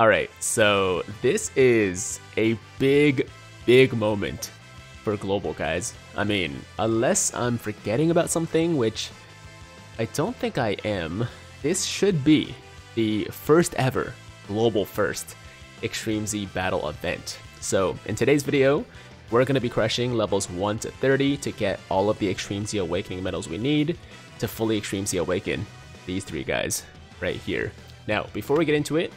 Alright, so this is a big, big moment for global, guys. I mean, unless I'm forgetting about something, which I don't think I am, this should be the first ever global first Extreme Z battle event. So in today's video, we're going to be crushing levels 1 to 30 to get all of the Extreme Z Awakening medals we need to fully Extreme Z Awaken these three guys right here. Now, before we get into it,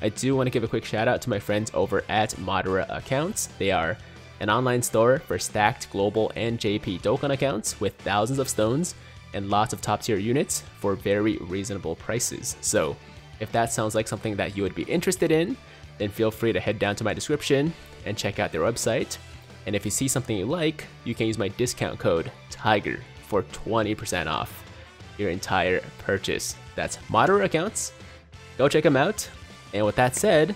I do want to give a quick shout out to my friends over at Madara Accounts. They are an online store for stacked global and JP Dokkan accounts with thousands of stones and lots of top tier units for very reasonable prices. So, if that sounds like something that you would be interested in, then feel free to head down to my description and check out their website. And if you see something you like, you can use my discount code TIGER for 20% off your entire purchase. That's Madara accounts. Go check them out. And with that said,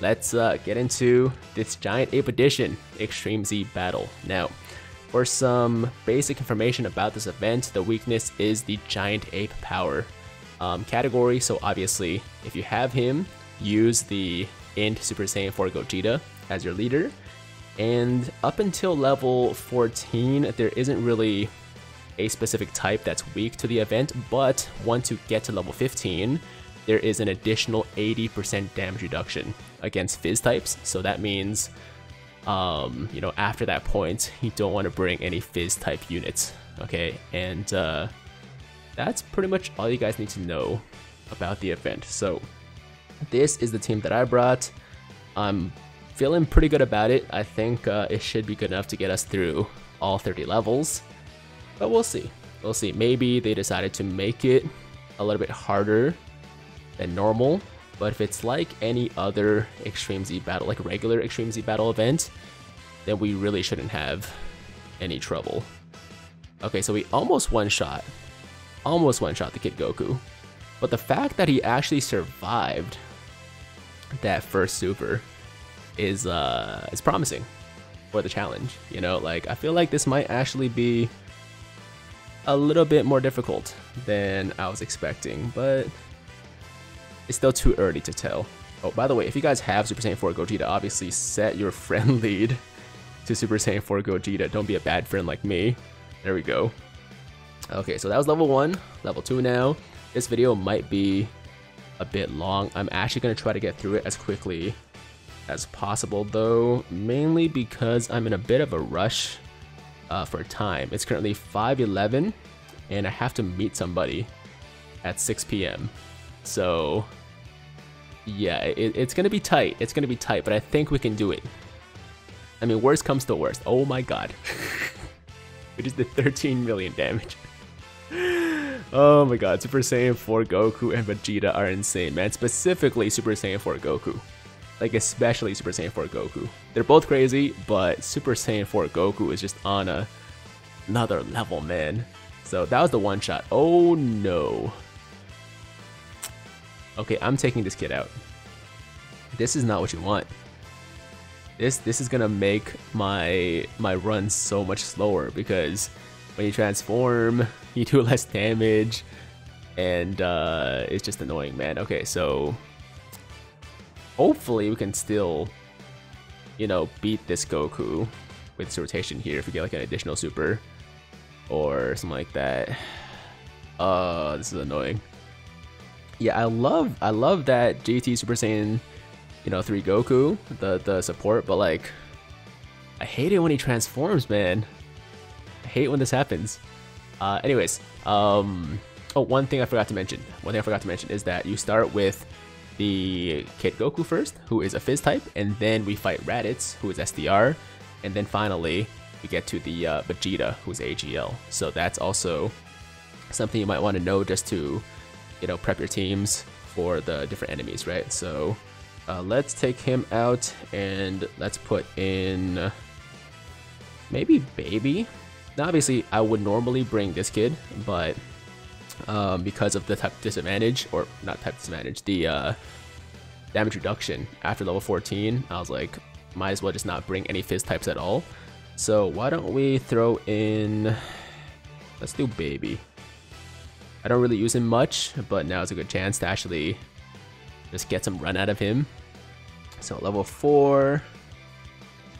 let's uh, get into this Giant Ape Edition Extreme Z battle. Now, for some basic information about this event, the weakness is the Giant Ape Power um, category. So obviously, if you have him, use the Int Super Saiyan 4 Gogeta as your leader. And up until level 14, there isn't really a specific type that's weak to the event, but once you get to level 15, there is an additional 80% damage reduction against Fizz types. So that means, um, you know, after that point, you don't want to bring any Fizz type units. Okay, and uh, that's pretty much all you guys need to know about the event. So this is the team that I brought. I'm feeling pretty good about it. I think uh, it should be good enough to get us through all 30 levels. But we'll see. We'll see. Maybe they decided to make it a little bit harder than normal. But if it's like any other Extreme Z battle, like regular Extreme Z battle event, then we really shouldn't have any trouble. Okay, so we almost one-shot. Almost one-shot the Kid Goku. But the fact that he actually survived that first super is uh is promising for the challenge. You know, like I feel like this might actually be a little bit more difficult than I was expecting, but it's still too early to tell. Oh, by the way, if you guys have Super Saiyan 4 Gogeta, obviously set your friend lead to Super Saiyan 4 Gogeta. Don't be a bad friend like me. There we go. Okay, so that was level 1. Level 2 now. This video might be a bit long. I'm actually going to try to get through it as quickly as possible though, mainly because I'm in a bit of a rush uh, for time. It's currently 5.11 and I have to meet somebody at 6 p.m. So yeah, it, it's to be tight. It's to be tight, but I think we can do it. I mean, worst comes to worst. Oh my god. it is the 13 million damage. oh my god, Super Saiyan 4 Goku and Vegeta are insane, man. Specifically Super Saiyan 4 Goku. Like, especially Super Saiyan 4 Goku. They're both crazy, but Super Saiyan 4 Goku is just on a, another level, man. So that was the one shot. Oh no. Okay, I'm taking this kid out. This is not what you want. This this is gonna make my my run so much slower because when you transform, you do less damage, and uh, it's just annoying, man. Okay, so hopefully we can still, you know, beat this Goku with this rotation here if we get like an additional super or something like that. Uh, this is annoying. Yeah, I love I love that GT Super Saiyan, you know, 3 Goku, the the support, but like I hate it when he transforms, man. I hate when this happens. Uh, anyways, um, oh, one thing I forgot to mention. One thing I forgot to mention is that you start with the Kid Goku first, who is a Fizz type, and then we fight Raditz, who is STR, and then finally we get to the uh, Vegeta, who's AGL. So that's also something you might want to know just to you know, prep your teams for the different enemies, right? So uh, let's take him out and let's put in maybe Baby. Now, obviously, I would normally bring this kid, but um, because of the type disadvantage, or not type disadvantage, the uh, damage reduction after level 14, I was like, might as well just not bring any Fizz types at all. So why don't we throw in, let's do Baby. I don't really use him much, but now is a good chance to actually just get some run out of him. So level 4.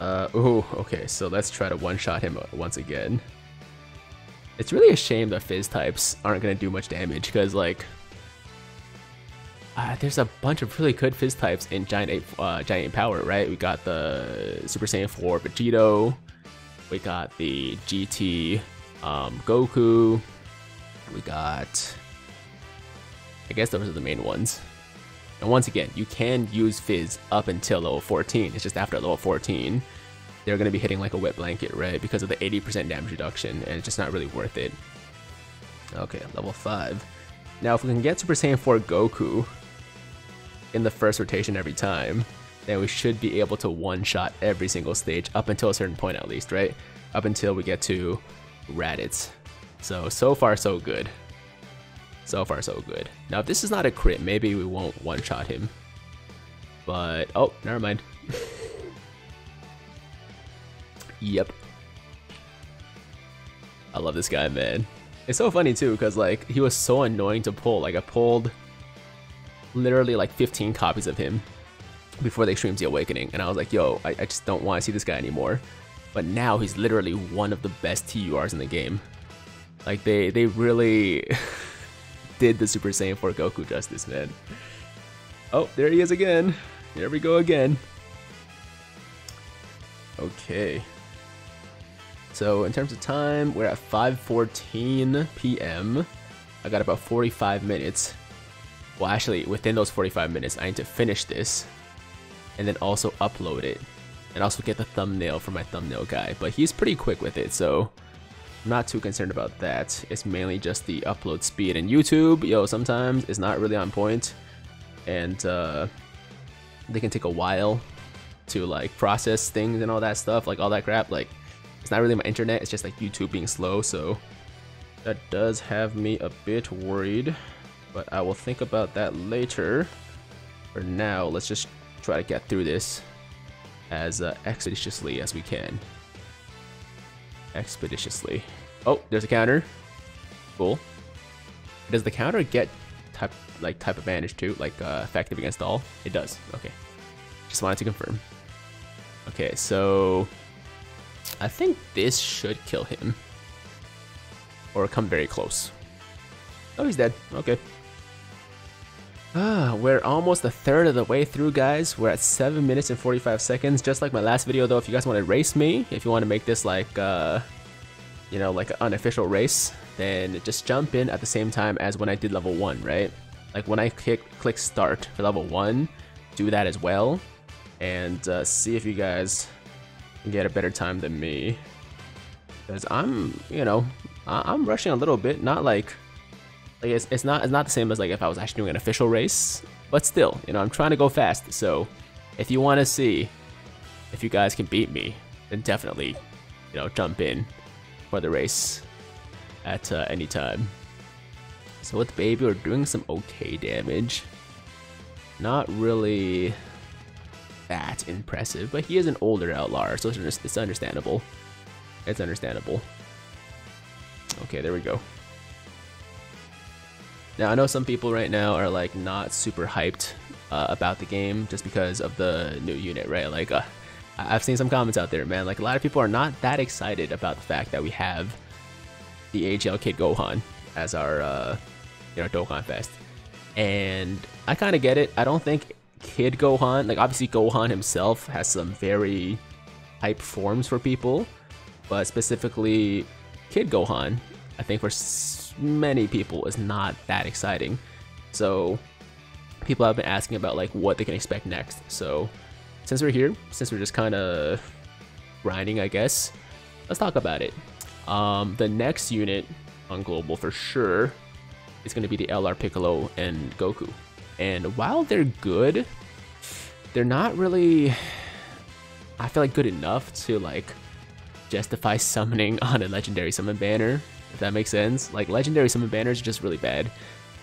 Uh, ooh, okay, so let's try to one-shot him once again. It's really a shame that Fizz types aren't going to do much damage, because, like, uh, there's a bunch of really good Fizz types in Giant uh, Giant Power, right? We got the Super Saiyan 4 Vegito, we got the GT um, Goku, we got... I guess those are the main ones. And once again, you can use Fizz up until level 14. It's just after level 14, they're going to be hitting like a wet blanket, right? Because of the 80% damage reduction, and it's just not really worth it. Okay, level 5. Now, if we can get Super Saiyan 4 Goku in the first rotation every time, then we should be able to one-shot every single stage up until a certain point at least, right? Up until we get to Raditz. So, so far so good. So far so good. Now if this is not a crit, maybe we won't one-shot him. But, oh, never mind. yep. I love this guy, man. It's so funny too, because like, he was so annoying to pull. Like I pulled literally like 15 copies of him before the Extreme Z Awakening, and I was like, yo, I, I just don't want to see this guy anymore. But now he's literally one of the best TURs in the game. Like they they really did the Super Saiyan 4 Goku justice, man. Oh, there he is again. There we go again. Okay. So in terms of time, we're at 5:14 p.m. I got about 45 minutes. Well, actually, within those 45 minutes, I need to finish this and then also upload it and also get the thumbnail for my thumbnail guy. But he's pretty quick with it, so I'm not too concerned about that. It's mainly just the upload speed. And YouTube, yo, sometimes it's not really on point, and uh, they can take a while to like process things and all that stuff, like all that crap. Like, it's not really my internet. It's just like YouTube being slow. So that does have me a bit worried, but I will think about that later. For now, let's just try to get through this as uh, expeditiously as we can expeditiously. Oh, there's a counter. Cool. Does the counter get type like type advantage too, like uh, effective against all? It does. Okay. Just wanted to confirm. Okay, so I think this should kill him, or come very close. Oh, he's dead. Okay. Ah, we're almost a third of the way through, guys. We're at 7 minutes and 45 seconds. Just like my last video, though, if you guys want to race me, if you want to make this like, uh, you know, like an unofficial race, then just jump in at the same time as when I did level 1, right? Like when I click, click start for level 1, do that as well, and uh, see if you guys can get a better time than me. Because I'm, you know, I'm rushing a little bit, not like like it's, it's not it's not the same as like if I was actually doing an official race, but still, you know, I'm trying to go fast. So if you want to see if you guys can beat me, then definitely, you know, jump in for the race at uh, any time. So with Baby, we're doing some okay damage. Not really that impressive, but he is an older Outlaw, so it's understandable. It's understandable. Okay, there we go. Now I know some people right now are like not super hyped uh, about the game just because of the new unit, right? Like uh, I've seen some comments out there, man. Like a lot of people are not that excited about the fact that we have the AGL Kid Gohan as our uh, you know Dokkan Fest, and I kind of get it. I don't think Kid Gohan, like obviously Gohan himself has some very hype forms for people, but specifically Kid Gohan, I think for many people is not that exciting. So people have been asking about like what they can expect next. So since we're here, since we're just kind of grinding, I guess, let's talk about it. Um, the next unit on global for sure is going to be the LR Piccolo and Goku. And while they're good, they're not really, I feel like good enough to like justify summoning on a legendary summon banner if that makes sense. Like legendary summon banners are just really bad.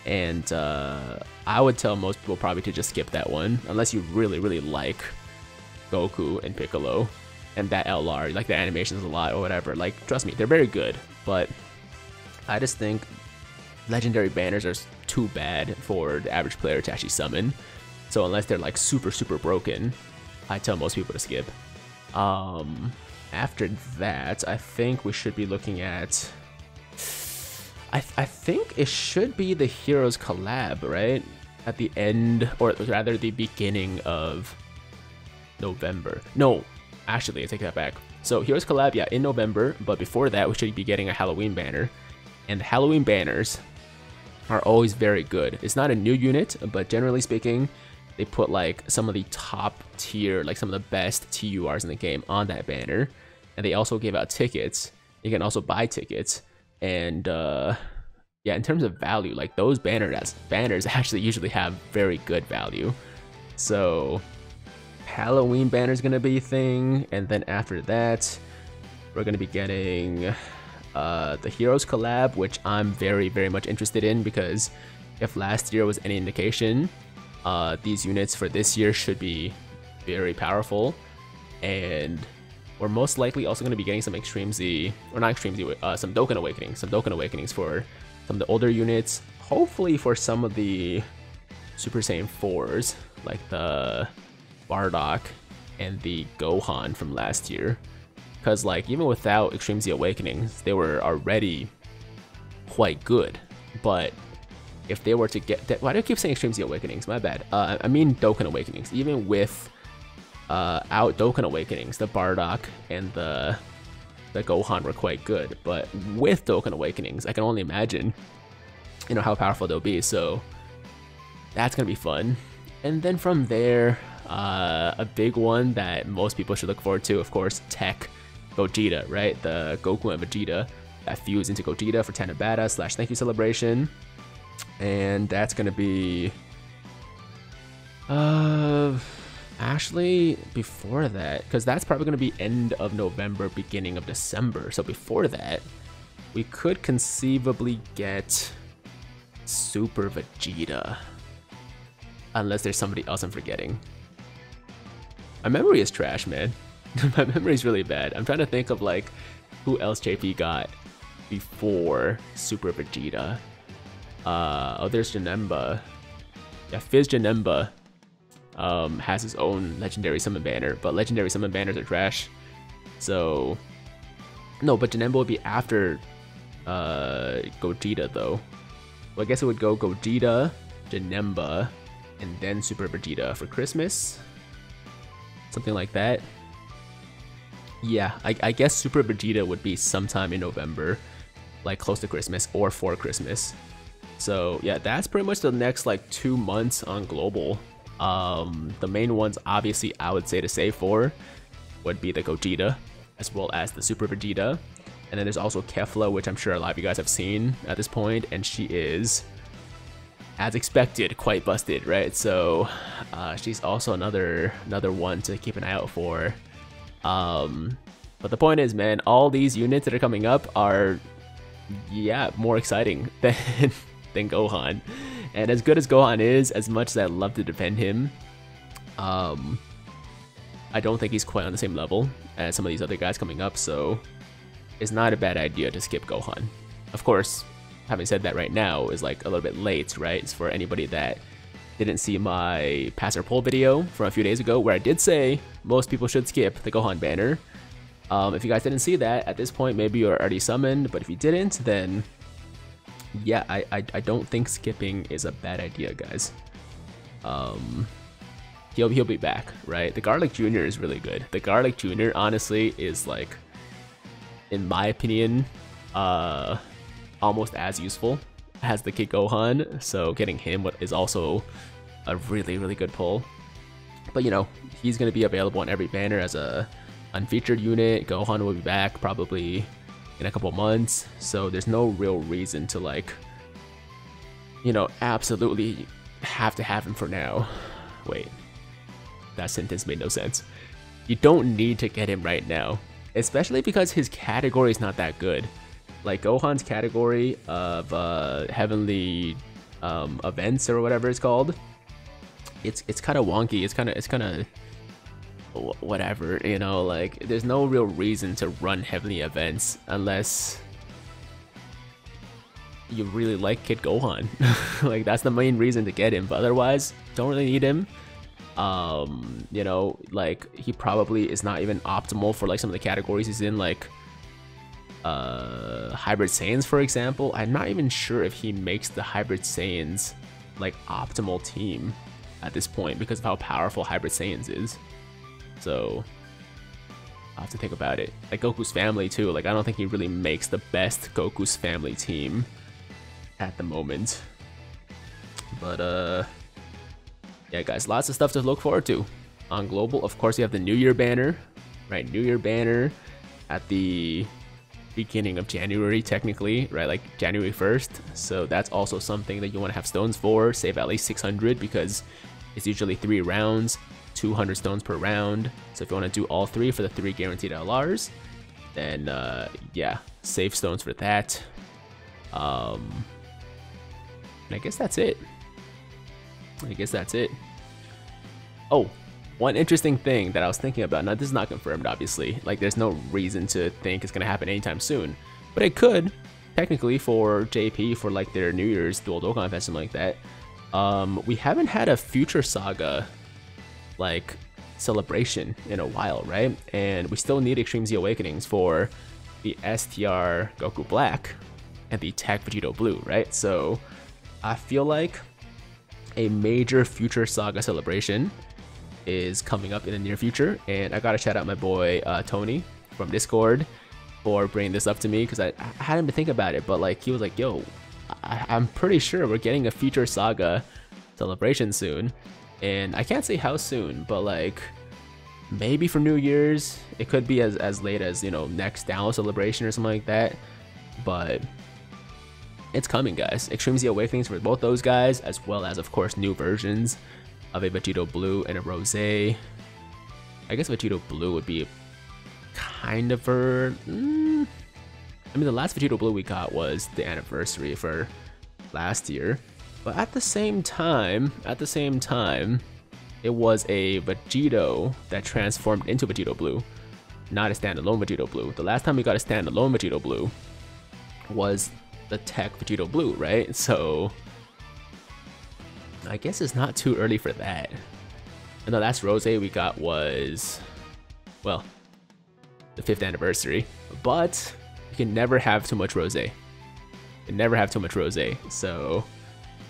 And uh, I would tell most people probably to just skip that one, unless you really, really like Goku and Piccolo and that LR, like the animations a lot or whatever. Like, trust me, they're very good, but I just think legendary banners are too bad for the average player to actually summon. So unless they're like super, super broken, I tell most people to skip. Um, after that, I think we should be looking at... I, th I think it should be the Heroes collab, right? At the end, or rather the beginning of November. No, actually, I take that back. So Heroes collab, yeah, in November, but before that, we should be getting a Halloween banner. And the Halloween banners are always very good. It's not a new unit, but generally speaking, they put like some of the top tier, like some of the best TURs in the game on that banner. And they also give out tickets. You can also buy tickets. And uh, yeah, in terms of value, like those banners, banners actually usually have very good value. So Halloween banner is gonna be a thing, and then after that, we're gonna be getting uh, the Heroes collab, which I'm very, very much interested in because if last year was any indication, uh, these units for this year should be very powerful, and we're most likely also going to be getting some Extreme Z, or not Extreme Z, uh, some Dokkan Awakening, some Dokkan Awakenings for some of the older units, hopefully for some of the Super Saiyan 4s, like the Bardock and the Gohan from last year. Because like, even without Extreme Z Awakenings, they were already quite good, but if they were to get why do I keep saying Extreme Z Awakenings? My bad. Uh, I mean Dokkan Awakenings. Even with uh, out Dokkan Awakenings, the Bardock and the the Gohan were quite good. But with Dokkan Awakenings, I can only imagine, you know, how powerful they'll be. So that's gonna be fun. And then from there, uh, a big one that most people should look forward to, of course, Tech Gogeta, right? The Goku and Vegeta that fuse into Gogeta for Tanabata slash Thank You Celebration and that's gonna be uh actually before that because that's probably gonna be end of November beginning of December. So before that we could conceivably get Super Vegeta. Unless there's somebody else I'm forgetting. My memory is trash man. My memory is really bad. I'm trying to think of like who else JP got before Super Vegeta. Uh, oh, there's Janemba. Yeah, Fizz Janemba um, has his own legendary summon banner, but legendary summon banners are trash. So, no, but Janemba would be after uh, Gogeta, though. Well, I guess it would go Gogeta, Janemba, and then Super Vegeta for Christmas. Something like that. Yeah, I, I guess Super Vegeta would be sometime in November, like close to Christmas or for Christmas. So yeah, that's pretty much the next like two months on global. Um, the main ones, obviously, I would say to save for would be the Gogeta, as well as the Super Vegeta. And then there's also Kefla, which I'm sure a lot of you guys have seen at this point, and she is, as expected, quite busted, right? So uh, she's also another another one to keep an eye out for. Um, but the point is, man, all these units that are coming up are, yeah, more exciting than than Gohan. And as good as Gohan is, as much as I love to defend him, um, I don't think he's quite on the same level as some of these other guys coming up, so it's not a bad idea to skip Gohan. Of course, having said that right now is like a little bit late, right? It's for anybody that didn't see my passer poll video from a few days ago where I did say most people should skip the Gohan banner. Um, if you guys didn't see that, at this point maybe you're already summoned, but if you didn't, then yeah, I, I, I don't think skipping is a bad idea, guys. Um, he'll he'll be back, right? The Garlic Junior is really good. The Garlic Junior, honestly, is like, in my opinion, uh, almost as useful as the Kid Gohan. So getting him is also a really really good pull. But you know, he's gonna be available on every banner as a unfeatured unit. Gohan will be back probably in a couple months, so there's no real reason to like, you know, absolutely have to have him for now. Wait, that sentence made no sense. You don't need to get him right now, especially because his category is not that good. Like Gohan's category of uh, heavenly um, events or whatever it's called, it's it's kind of wonky. It's kind of it's kind of whatever, you know, like there's no real reason to run heavenly events unless you really like Kid Gohan. like that's the main reason to get him, but otherwise, don't really need him. Um, you know, like he probably is not even optimal for like some of the categories he's in, like uh, Hybrid Saiyans, for example. I'm not even sure if he makes the Hybrid Saiyans like optimal team at this point because of how powerful Hybrid Saiyans is. So I have to think about it. Like Goku's family too. Like I don't think he really makes the best Goku's family team at the moment. But uh yeah guys, lots of stuff to look forward to. On global, of course you have the New Year banner. Right, New Year banner at the beginning of January technically, right? Like January 1st. So that's also something that you want to have stones for. Save at least 600 because it's usually three rounds. 200 stones per round. So if you want to do all three for the three guaranteed LRs, then uh, yeah, save stones for that. Um, I guess that's it. I guess that's it. Oh, one interesting thing that I was thinking about, now this is not confirmed obviously, like there's no reason to think it's going to happen anytime soon, but it could, technically for JP for like their New Year's Dual Dokkan Fest something like that. Um, we haven't had a Future Saga like celebration in a while, right? And we still need Extreme Z Awakenings for the STR Goku Black and the Tech Vegito Blue, right? So I feel like a major Future Saga celebration is coming up in the near future, and I gotta shout out my boy uh, Tony from Discord for bringing this up to me because I, I hadn't been thinking about it, but like he was like, "Yo, I, I'm pretty sure we're getting a Future Saga celebration soon." And I can't say how soon, but like maybe for New Year's. It could be as, as late as, you know, next download celebration or something like that. But it's coming, guys. Extreme Z Awakenings for both those guys, as well as, of course, new versions of a Vegito Blue and a Rose. I guess Vegito Blue would be kind of for. Mm, I mean, the last Vegito Blue we got was the anniversary for last year. But at the same time, at the same time, it was a Vegito that transformed into Vegito Blue, not a standalone Vegito Blue. The last time we got a standalone Vegito Blue was the Tech Vegito Blue, right? So I guess it's not too early for that. And the last Rose we got was, well, the fifth anniversary. But you can never have too much Rose. You never have too much Rose. So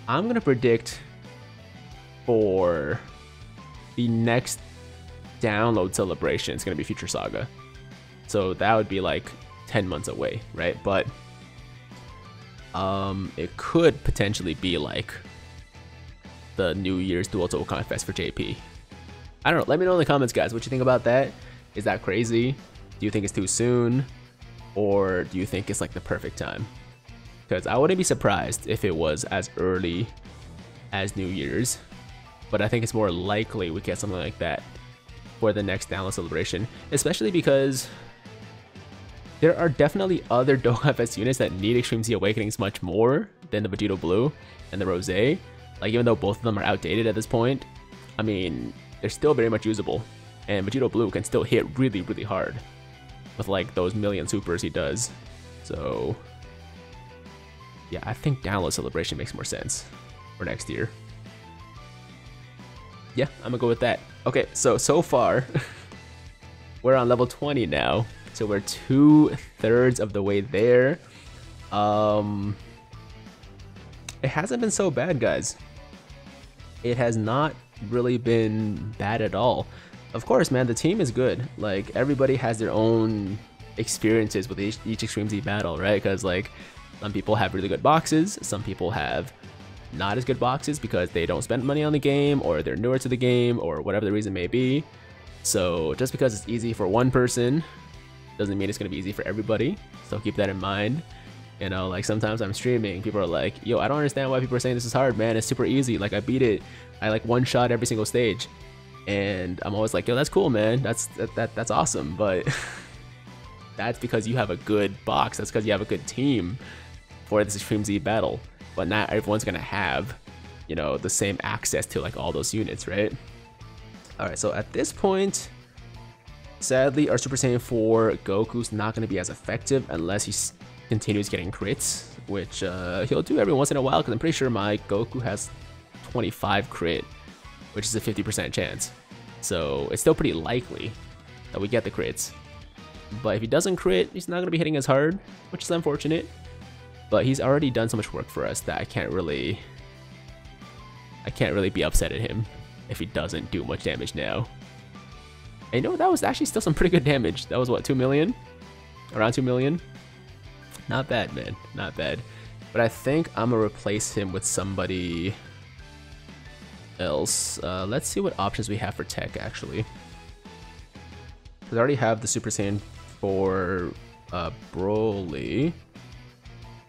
I'm gonna predict for the next download celebration it's gonna be Future Saga. So that would be like 10 months away, right? But um it could potentially be like the New Year's Dual Dokkan Fest for JP. I don't know. Let me know in the comments, guys. What you think about that? Is that crazy? Do you think it's too soon? Or do you think it's like the perfect time? Because I wouldn't be surprised if it was as early as New Year's, but I think it's more likely we get something like that for the next download celebration, especially because there are definitely other Dokkan Fest units that need Extreme Z Awakenings much more than the Vegito Blue and the Rose. Like even though both of them are outdated at this point, I mean, they're still very much usable. And Vegito Blue can still hit really, really hard with like those million supers he does. So yeah, I think download celebration makes more sense for next year. Yeah, I'm gonna go with that. Okay, so so far we're on level 20 now, so we're two thirds of the way there. Um, it hasn't been so bad, guys. It has not really been bad at all. Of course, man, the team is good. Like everybody has their own experiences with each, each Extreme Z battle, right? Because like some people have really good boxes, some people have not as good boxes because they don't spend money on the game or they're newer to the game or whatever the reason may be. So just because it's easy for one person doesn't mean it's going to be easy for everybody. So keep that in mind. You know, like sometimes I'm streaming, people are like, yo, I don't understand why people are saying this is hard, man. It's super easy. Like I beat it. I like one shot every single stage. And I'm always like, yo, that's cool, man. That's that, that that's awesome. But that's because you have a good box. That's because you have a good team for this Extreme Z battle, but not everyone's gonna have, you know, the same access to like all those units, right? Alright, so at this point, sadly, our Super Saiyan 4 Goku's not gonna be as effective unless he continues getting crits, which uh, he'll do every once in a while, because I'm pretty sure my Goku has 25 crit, which is a 50% chance. So it's still pretty likely that we get the crits. But if he doesn't crit, he's not going to be hitting as hard, which is unfortunate. But he's already done so much work for us that I can't really... I can't really be upset at him if he doesn't do much damage now. You know, that was actually still some pretty good damage. That was what, 2 million? Around 2 million? Not bad, man. Not bad. But I think I'm gonna replace him with somebody else. Uh, let's see what options we have for tech, actually. We already have the Super Saiyan 4 uh, Broly.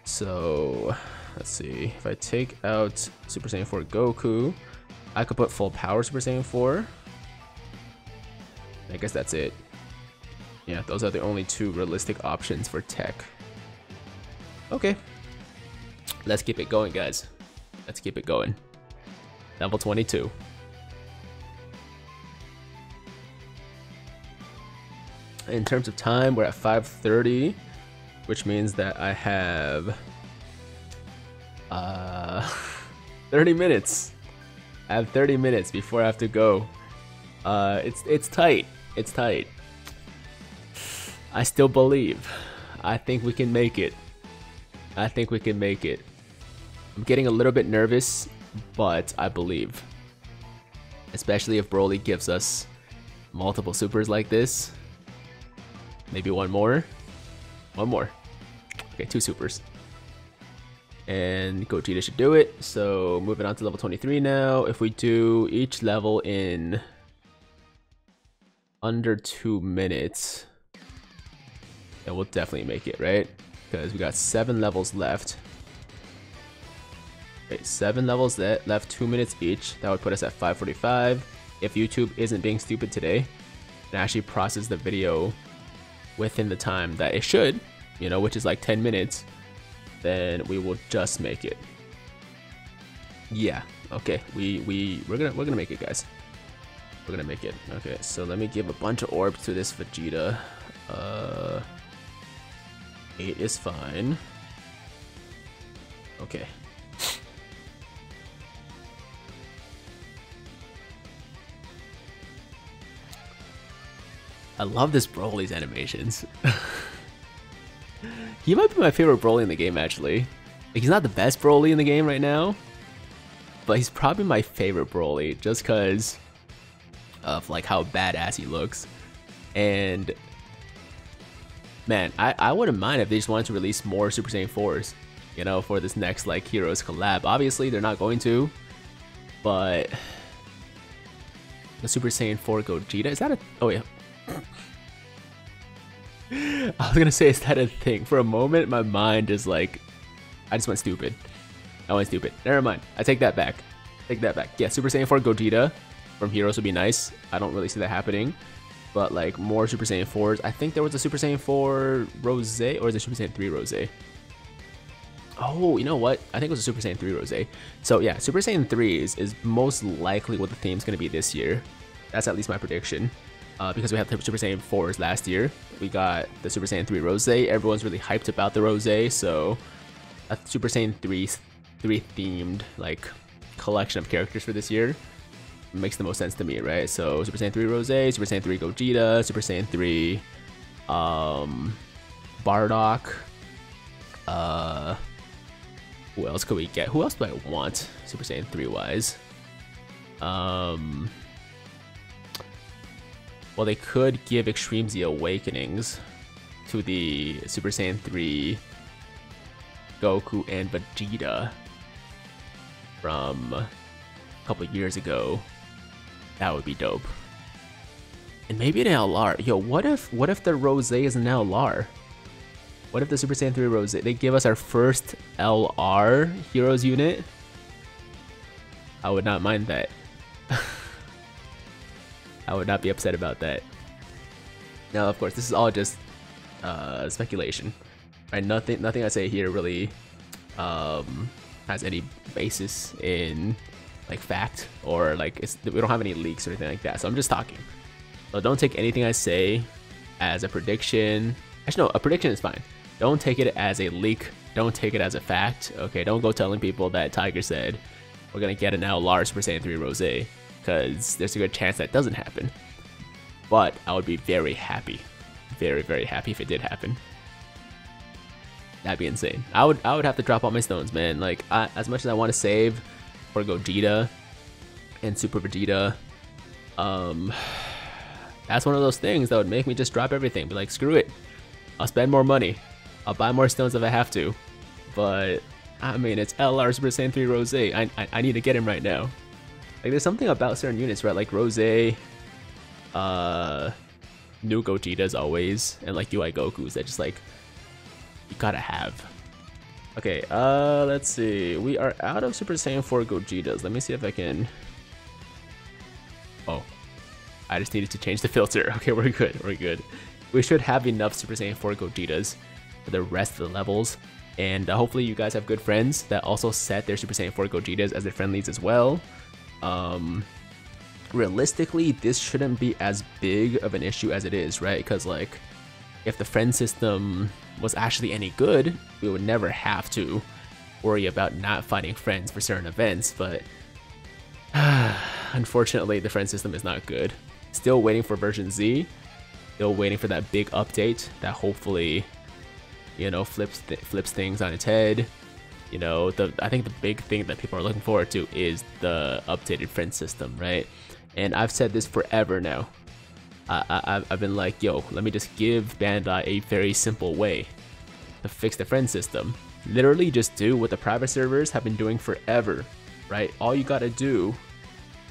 So, let's see. If I take out Super Saiyan 4 Goku, I could put full power Super Saiyan 4. I guess that's it. Yeah, those are the only two realistic options for tech. Okay. Let's keep it going, guys. Let's keep it going. Level 22. In terms of time, we're at 5.30, which means that I have uh, 30 minutes. I have 30 minutes before I have to go. Uh, it's it's tight. It's tight. I still believe. I think we can make it. I think we can make it. I'm getting a little bit nervous, but I believe. Especially if Broly gives us multiple supers like this. Maybe one more. One more. Okay, two supers. And Gogeta should do it. So moving on to level 23 now. If we do each level in under two minutes, then we'll definitely make it, right? Because we got seven levels left. Okay, seven levels that left, two minutes each. That would put us at 545. If YouTube isn't being stupid today, and actually process the video within the time that it should, you know, which is like 10 minutes, then we will just make it. Yeah, okay, we, we, we're gonna, we're gonna make it, guys. We're gonna make it. Okay, so let me give a bunch of orbs to this Vegeta. Uh, eight is fine. Okay. I love this Broly's animations. he might be my favorite Broly in the game, actually. He's not the best Broly in the game right now, but he's probably my favorite Broly just because of like how badass he looks. And man, I, I wouldn't mind if they just wanted to release more Super Saiyan 4s, you know, for this next like Heroes collab. Obviously, they're not going to, but the Super Saiyan 4 Gogeta, is that a, oh yeah, I was gonna say, is that a thing? For a moment, my mind is like, I just went stupid. I went stupid. Never mind. I take that back. Take that back. Yeah, Super Saiyan 4 Gogeta from Heroes would be nice. I don't really see that happening. But like more Super Saiyan 4s. I think there was a Super Saiyan 4 Rose, or is it Super Saiyan 3 Rose? Oh, you know what? I think it was a Super Saiyan 3 Rose. So yeah, Super Saiyan 3 is, most likely what the theme's to be this year. That's at least my prediction uh, because we had the Super Saiyan 4s last year. We got the Super Saiyan 3 Rose. Everyone's really hyped about the Rose, so a Super Saiyan 3 3 themed like collection of characters for this year makes the most sense to me, right? So Super Saiyan 3 Rose, Super Saiyan 3 Gogeta, Super Saiyan 3 um Bardock. Uh who else could we get? Who else do I want Super Saiyan 3 wise? Um well, they could give Extreme Z Awakenings to the Super Saiyan 3 Goku and Vegeta from a couple years ago. That would be dope. And maybe an LR. Yo, what if what if the Rose is an LR? What if the Super Saiyan 3 Rose they give us our first LR Heroes unit? I would not mind that. I would not be upset about that. Now, of course, this is all just uh, speculation, right? Nothing, nothing I say here really um, has any basis in like fact or like we don't have any leaks or anything like that. So I'm just talking. So don't take anything I say as a prediction. Actually, no, a prediction is fine. Don't take it as a leak. Don't take it as a fact. Okay, don't go telling people that Tiger said we're gonna get an LR Super Saiyan 3 Rose because there's a good chance that doesn't happen. But I would be very happy, very very happy if it did happen. That'd be insane. I would I would have to drop all my stones, man. Like I, as much as I want to save for Gogeta and Super Vegeta, um, that's one of those things that would make me just drop everything. Be like, screw it. I'll spend more money. I'll buy more stones if I have to. But I mean, it's LR Super Saiyan 3 Rose. I, I I need to get him right now. Like there's something about certain units, right? Like Rose, uh, new Gogetas always, and like UI Goku's that just like you gotta have. Okay, uh, let's see. We are out of Super Saiyan 4 Gogetas. Let me see if I can... Oh. I just needed to change the filter. Okay, we're good. We're good. We should have enough Super Saiyan 4 Gogetas for the rest of the levels. And uh, hopefully you guys have good friends that also set their Super Saiyan 4 Gogetas as their friendlies as well. Um, realistically, this shouldn't be as big of an issue as it is, right? Because, like, if the friend system was actually any good, we would never have to worry about not finding friends for certain events, but unfortunately the friend system is not good. Still waiting for version Z, still waiting for that big update that hopefully, you know, flips th flips things on its head. You know, the I think the big thing that people are looking forward to is the updated friend system, right? And I've said this forever now. I, have been like, yo, let me just give Bandai a very simple way to fix the friend system. Literally just do what the private servers have been doing forever, right? All you gotta do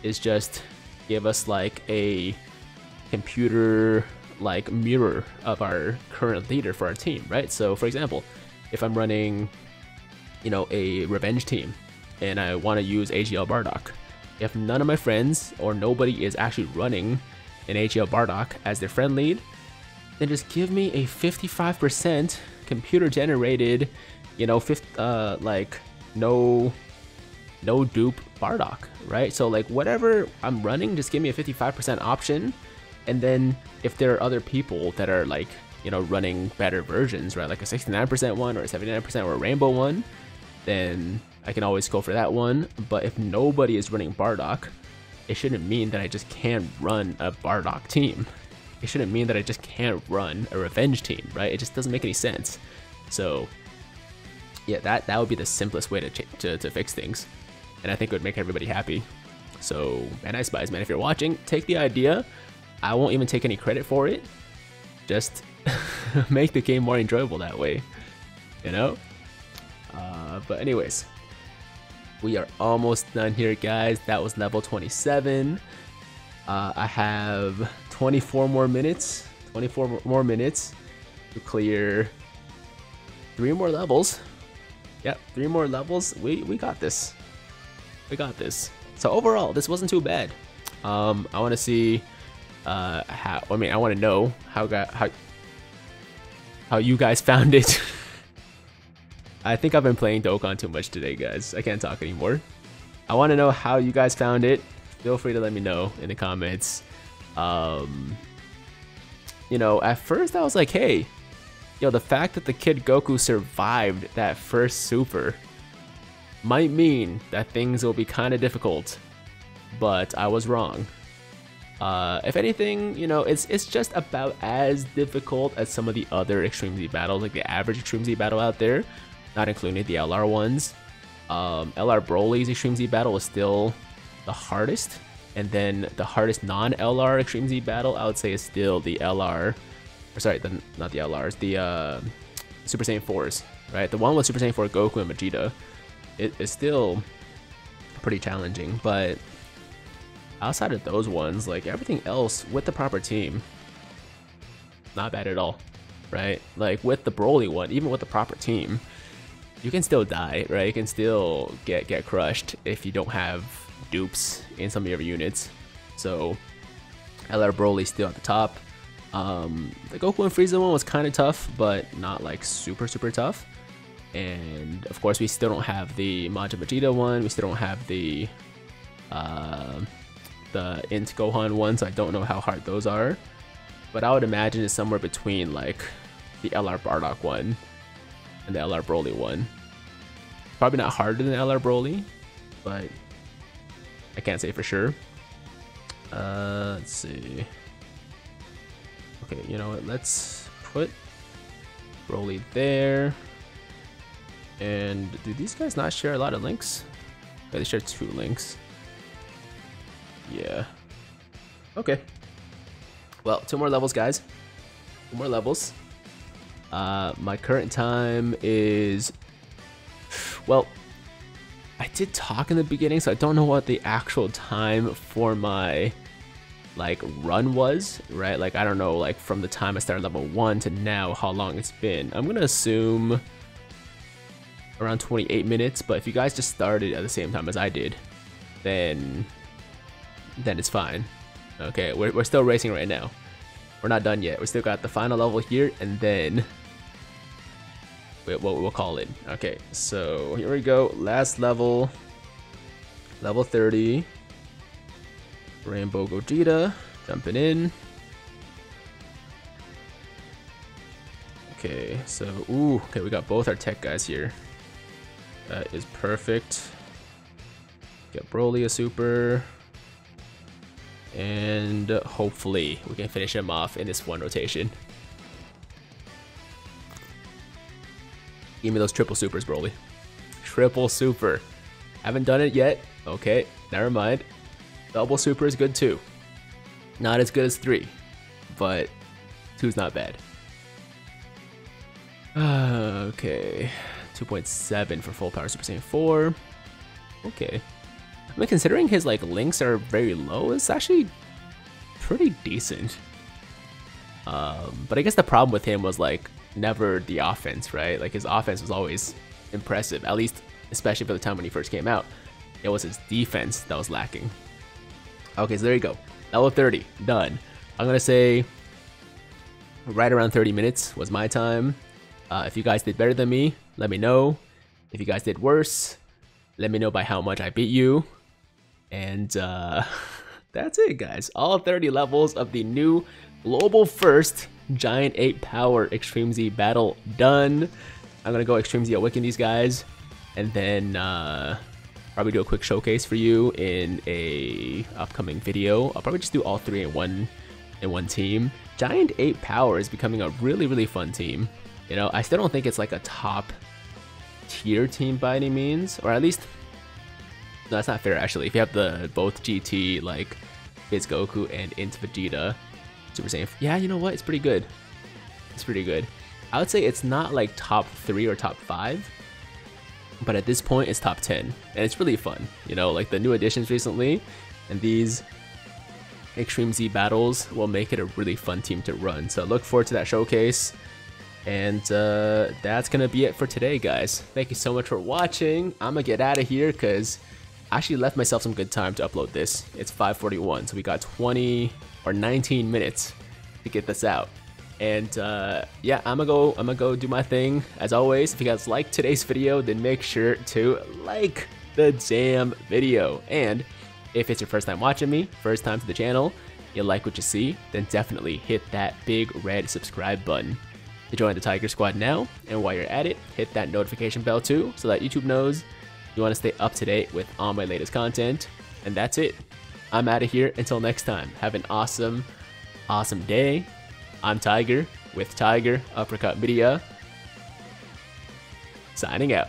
is just give us like a computer like mirror of our current leader for our team, right? So for example, if I'm running, you know, a revenge team and I want to use AGL Bardock, if none of my friends or nobody is actually running an AGL Bardock as their friend lead, then just give me a 55% computer generated, you know, fifth, uh, like no, no dupe Bardock, right? So like whatever I'm running, just give me a 55% option. And then if there are other people that are like, you know, running better versions, right? Like a 69% one or a 79% or a rainbow one, then I can always go for that one. But if nobody is running Bardock, it shouldn't mean that I just can't run a Bardock team. It shouldn't mean that I just can't run a revenge team, right? It just doesn't make any sense. So, yeah, that, that would be the simplest way to, to, to fix things. And I think it would make everybody happy. So, man, I spies, man, if you're watching, take the idea. I won't even take any credit for it. Just make the game more enjoyable that way, you know? Uh, but anyways, we are almost done here, guys. That was level 27. Uh, I have 24 more minutes. 24 more minutes to clear three more levels. Yep, three more levels. We we got this. We got this. So overall, this wasn't too bad. Um, I want to see uh, how. I mean, I want to know how how how you guys found it. I think I've been playing Dokkan too much today, guys. I can't talk anymore. I want to know how you guys found it. Feel free to let me know in the comments. Um, you know, at first I was like, hey, yo, the fact that the kid Goku survived that first super might mean that things will be kind of difficult, but I was wrong. Uh, if anything, you know, it's it's just about as difficult as some of the other Extreme Z battles, like the average Extreme Z battle out where not including the LR ones. Um, LR Broly's Extreme Z battle is still the hardest, and then the hardest non-LR Extreme Z battle I would say is still the LR, or sorry, the, not the LRs, the uh, Super Saiyan 4s, right? The one with Super Saiyan 4 Goku and Vegeta it is still pretty challenging, but outside of those ones, like everything else with the proper team, not bad at all, right? Like with the Broly one, even with the proper team, you can still die, right? You can still get get crushed if you don't have dupes in some of your units. So LR Broly still at the top. Um, the Goku and Frieza one was kind of tough, but not like super super tough. And of course, we still don't have the Majin Vegeta one. We still don't have the uh, the Int Gohan one, so I don't know how hard those are. But I would imagine it's somewhere between like the LR Bardock one and the LR Broly one. Probably not harder than LR Broly, but I can't say for sure. Uh, let's see. Okay, you know what? Let's put Broly there. And do these guys not share a lot of links? they share two links. Yeah. Okay. Well, two more levels, guys. Two more levels. Uh, my current time is... Well, I did talk in the beginning, so I don't know what the actual time for my like run was, right? Like I don't know, like from the time I started level one to now, how long it's been. I'm gonna assume around 28 minutes, but if you guys just started at the same time as I did, then then it's fine. Okay, we're, we're still racing right now. We're not done yet. We still got the final level here, and then what we'll call it. Okay, so here we go. Last level, level 30. Rainbow Gogeta jumping in. Okay, so ooh, okay, we got both our tech guys here. That is perfect. Get Broly a super. And hopefully we can finish him off in this one rotation. Give me those triple supers, Broly. Triple super. Haven't done it yet. Okay, never mind. Double super is good too. Not as good as three, but two's not bad. okay. 2.7 for full power Super Saiyan 4. Okay. I mean, considering his like links are very low, it's actually pretty decent. Um, but I guess the problem with him was like never the offense, right? Like his offense was always impressive, at least especially for the time when he first came out. It was his defense that was lacking. Okay, so there you go. Level 30, done. I'm gonna say right around 30 minutes was my time. Uh, if you guys did better than me, let me know. If you guys did worse, let me know by how much I beat you. And uh, that's it, guys. All 30 levels of the new Global First Giant Ape Power Extreme Z battle done. I'm gonna go Extreme Z Awaken these guys, and then uh, probably do a quick showcase for you in a upcoming video. I'll probably just do all three in one in one team. Giant Ape Power is becoming a really, really fun team. You know, I still don't think it's like a top tier team by any means, or at least no, that's not fair actually. If you have the both GT like it's Goku and Int Vegeta, Super Saiyan, yeah, you know what? It's pretty good. It's pretty good. I would say it's not like top three or top five, but at this point it's top 10 and it's really fun. You know, like the new additions recently and these Extreme Z battles will make it a really fun team to run. So look forward to that showcase. And uh, that's to be it for today, guys. Thank you so much for watching. I'm to get out of here because I actually left myself some good time to upload this. It's 5.41, so we got 20 or 19 minutes to get this out. And uh, yeah, I'm gonna go. I'm gonna go do my thing. As always, if you guys like today's video, then make sure to like the damn video. And if it's your first time watching me, first time to the channel, you like what you see, then definitely hit that big red subscribe button to join the Tiger Squad now. And while you're at it, hit that notification bell too, so that YouTube knows you want to stay up to date with all my latest content. And that's it. I'm out of here. Until next time, have an awesome, awesome day. I'm Tiger with Tiger Uppercut Media. Signing out.